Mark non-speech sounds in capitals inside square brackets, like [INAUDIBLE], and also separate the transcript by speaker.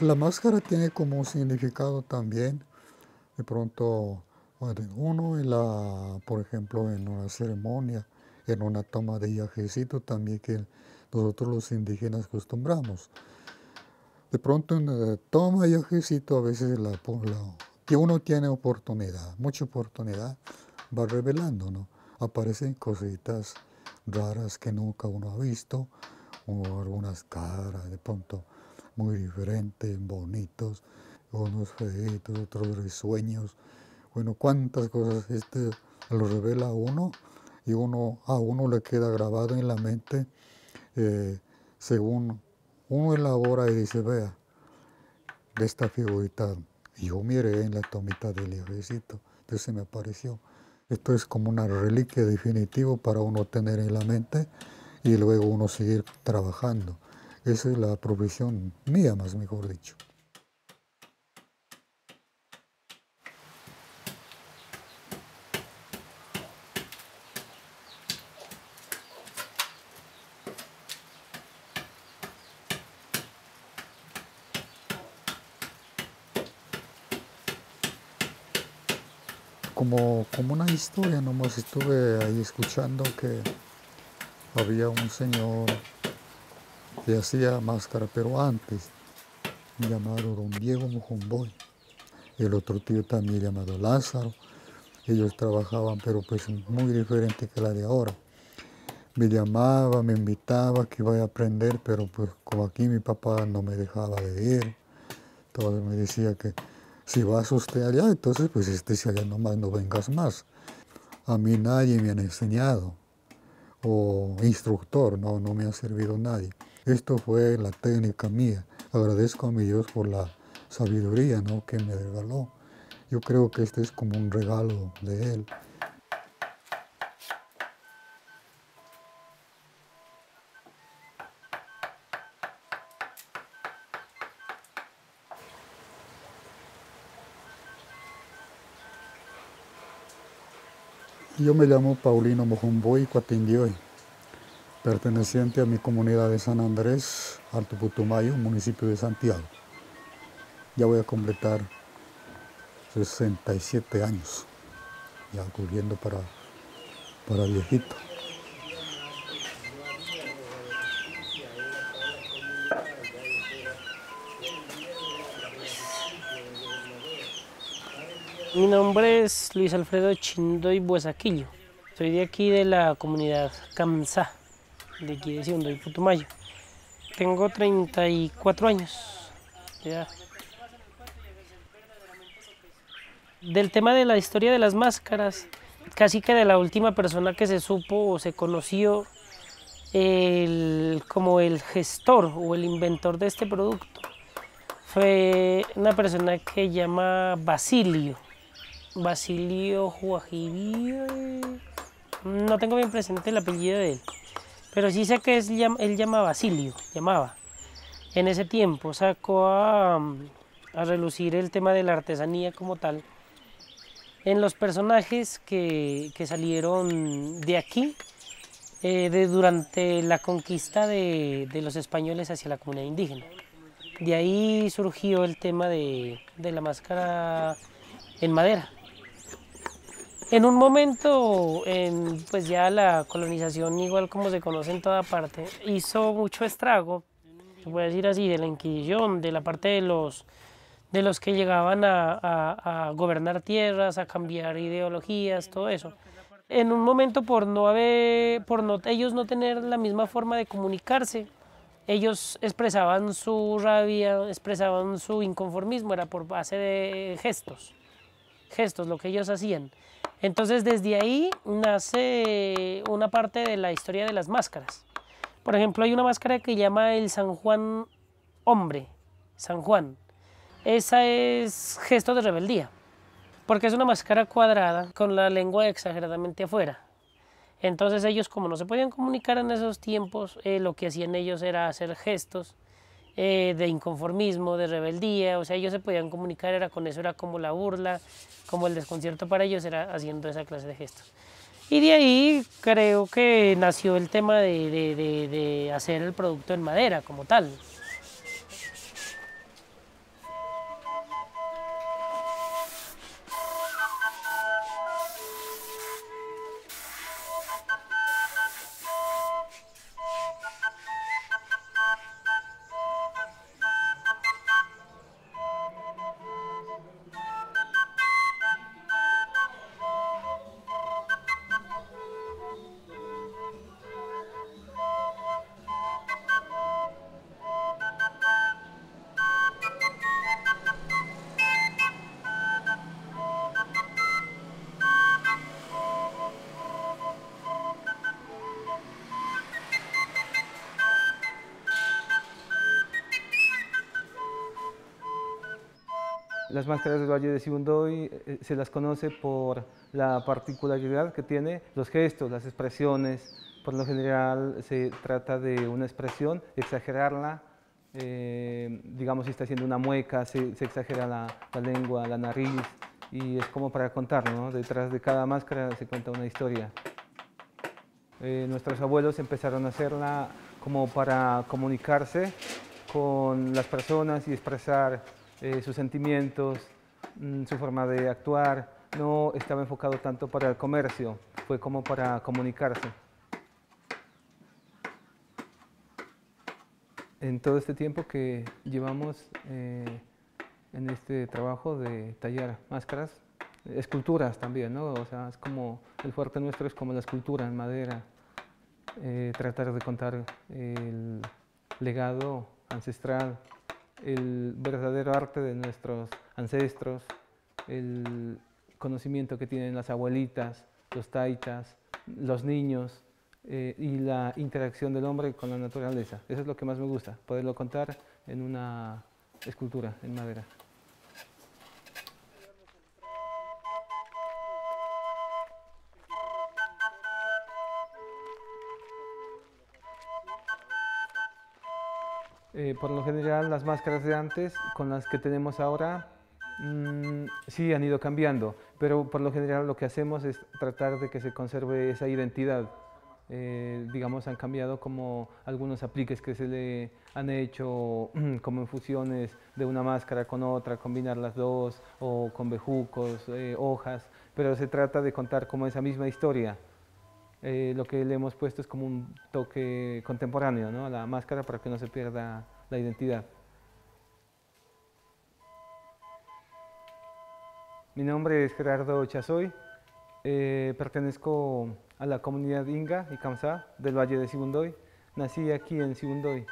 Speaker 1: La máscara tiene como significado también, de pronto, uno en la, por ejemplo, en una ceremonia, en una toma de yajecito también que nosotros los indígenas acostumbramos. De pronto en la toma de yajecito a veces la, la, que uno tiene oportunidad, mucha oportunidad, va revelando, ¿no? Aparecen cositas raras que nunca uno ha visto, o algunas caras de pronto muy diferentes, bonitos, unos feitos, otros risueños. Bueno, cuántas cosas este lo revela uno y uno a uno le queda grabado en la mente eh, según uno elabora y dice, vea, de esta figurita, yo miré en la tomita del ejército, entonces me apareció. Esto es como una reliquia definitiva para uno tener en la mente y luego uno seguir trabajando. Esa es la profesión mía, más mejor dicho. Como, como una historia, nomás estuve ahí escuchando que había un señor que hacía máscara, pero antes, llamado don Diego Mojomboy. El otro tío también llamado Lázaro. Ellos trabajaban, pero pues muy diferente que la de ahora. Me llamaba, me invitaba que iba a aprender, pero pues como aquí mi papá no me dejaba de ir, entonces me decía que si vas usted allá, entonces pues este si allá nomás no vengas más. A mí nadie me ha enseñado, o instructor, no, no me ha servido nadie. Esto fue la técnica mía. Agradezco a mi Dios por la sabiduría ¿no? que me regaló. Yo creo que este es como un regalo de Él. Yo me llamo Paulino Mojumboy Cuatindioy perteneciente a mi comunidad de San Andrés, Alto Putumayo, municipio de Santiago. Ya voy a completar 67 años, ya corriendo para, para viejito.
Speaker 2: Mi nombre es Luis Alfredo Chindoy Buesaquillo. Soy de aquí de la comunidad Camsá de aquí de y Putumayo. Tengo 34 años. Del tema de la historia de las máscaras, casi que de la última persona que se supo o se conoció como el gestor o el inventor de este producto fue una persona que llama Basilio. Basilio Juajibí. No tengo bien presente el apellido de él. Pero sí sé que es, él llama Basilio, llamaba. En ese tiempo sacó a, relucir el tema de la artesanía como tal. En los personajes que, salieron de aquí, eh, de, durante la conquista de, los españoles hacia la comunidad indígena. De ahí surgió el tema de la máscara en madera. En un momento, en, pues ya la colonización, igual como se conoce en toda parte, hizo mucho estrago, se puede decir así, de la Inquisición, de la parte de los, de los que llegaban a, gobernar tierras, a cambiar ideologías, todo eso. En un momento, por no haber, por no, ellos no tener la misma forma de comunicarse, ellos expresaban su rabia, expresaban su inconformismo, era por base de gestos, gestos, lo que ellos hacían. Entonces desde ahí nace una parte de la historia de las máscaras. Por ejemplo, hay una máscara que llama el San Juan Hombre, San Juan. Esa es gesto de rebeldía, porque es una máscara cuadrada con la lengua exageradamente afuera. Entonces ellos, como no se podían comunicar en esos tiempos, eh, lo que hacían ellos era hacer gestos eh, de inconformismo, de rebeldía, o sea, ellos se podían comunicar, era con eso, era como la burla, como el desconcierto para ellos, era haciendo esa clase de gestos. Y de ahí creo que nació el tema de, de, hacer el producto en madera como tal.
Speaker 3: Las máscaras del Valle de Sibundoy eh, se las conoce por la particularidad que tiene los gestos, las expresiones. Por lo general se trata de una expresión, exagerarla, eh, digamos si está haciendo una mueca, se, exagera la, lengua, la nariz, y es como para contar, ¿no? Detrás de cada máscara se cuenta una historia. Eh, nuestros abuelos empezaron a hacerla como para comunicarse con las personas y expresar eh, sus sentimientos, mm, su forma de actuar. No estaba enfocado tanto para el comercio, fue como para comunicarse. En todo este tiempo que llevamos eh, en este trabajo de tallar máscaras, esculturas también, ¿no? O sea, es como, el fuerte nuestro es como la escultura en madera, eh, tratar de contar el legado ancestral, el verdadero arte de nuestros ancestros, el conocimiento que tienen las abuelitas, los taitas, los niños eh, y la interacción del hombre con la naturaleza. Eso es lo que más me gusta, poderlo contar en una escultura en madera. Eh, por lo general las máscaras de antes con las que tenemos ahora mm, sí han ido cambiando, pero por lo general lo que hacemos es tratar de que se conserve esa identidad. Eh, digamos, han cambiado como algunos apliques que se le han hecho, [CLEARS THROAT] como infusiones de una máscara con otra, combinar las dos, o con bejucos, eh, hojas, pero se trata de contar como esa misma historia. Eh, lo que le hemos puesto es como un toque contemporáneo a la máscara para que no se pierda la identidad. Mi nombre es Gerardo Chazoy, eh, pertenezco a la comunidad Inga y Kamsá del Valle de Sibundoy. Nací aquí en Sibundoy.